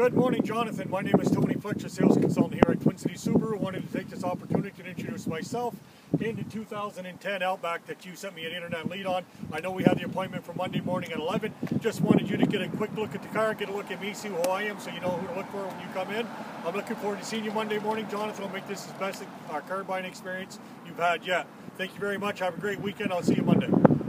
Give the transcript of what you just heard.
Good morning, Jonathan. My name is Tony Fletcher, sales consultant here at Twin City Subaru. Wanted to take this opportunity to introduce myself in the 2010 Outback that you sent me an internet lead on. I know we had the appointment for Monday morning at 11. Just wanted you to get a quick look at the car, get a look at me, see who I am, so you know who to look for when you come in. I'm looking forward to seeing you Monday morning, Jonathan. I'll make this the best car buying experience you've had yet. Thank you very much. Have a great weekend. I'll see you Monday.